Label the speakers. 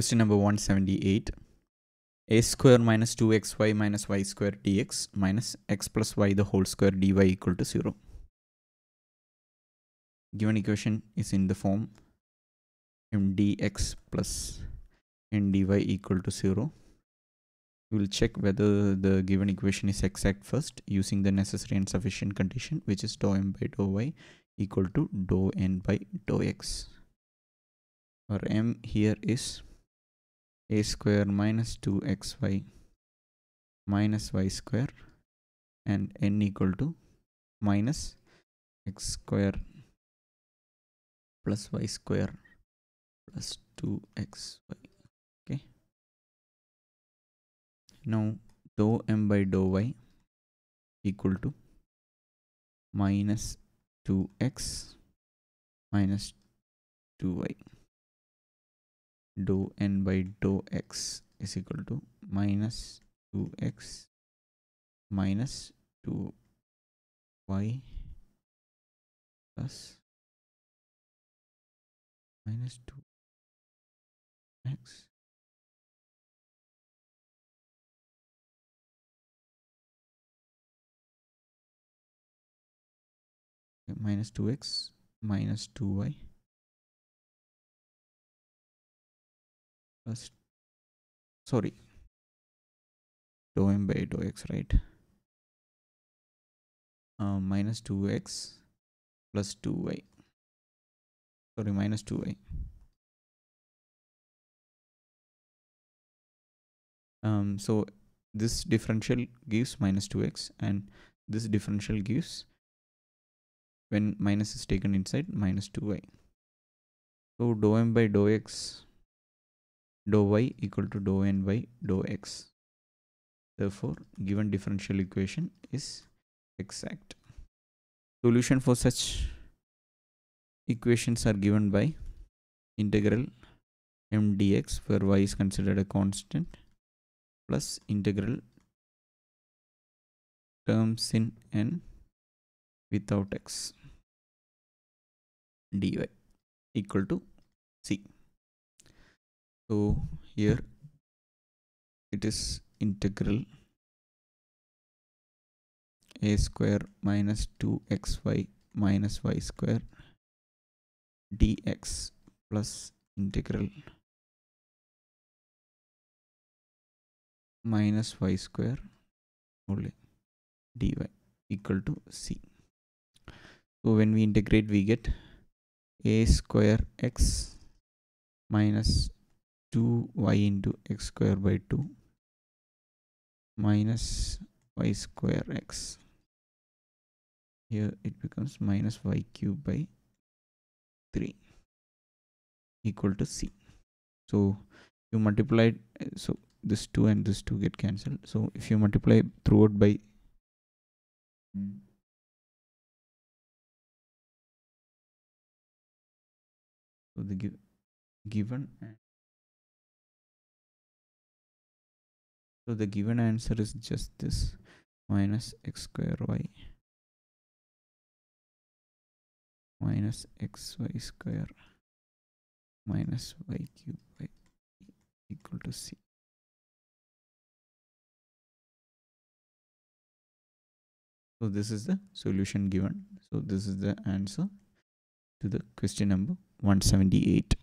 Speaker 1: Question number 178. a square minus 2xy minus y square dx minus x plus y the whole square dy equal to 0. Given equation is in the form mdx plus n dy equal to 0. We will check whether the given equation is exact first using the necessary and sufficient condition which is dou m by dou y equal to dou n by dou x. Our m here is a square minus 2xy minus y square and n equal to minus x square plus y square plus 2xy okay? Now dou m by dou y equal to minus 2x minus 2y dou n by dou x is equal to minus 2x minus 2y plus minus 2x minus 2x minus 2y plus sorry. Dou m by dou x right? Uh, minus 2x plus 2y sorry minus 2y um so this differential gives minus 2x and this differential gives when minus is taken inside minus 2y so dou m by dou x dou y equal to dou n by dou x. Therefore, given differential equation is exact. Solution for such equations are given by integral m dx where y is considered a constant plus integral terms in n without x dy equal to c. So here it is integral a square minus 2xy minus y square dx plus integral minus y square only dy equal to c. So when we integrate we get a square x minus 2y into x square by 2 minus y square x. Here it becomes minus y cube by 3 equal to c. So you multiply so this 2 and this 2 get cancelled. So if you multiply throughout by so the give, given So the given answer is just this minus x square y minus xy square minus y cube by equal to c. So this is the solution given. So this is the answer to the question number 178.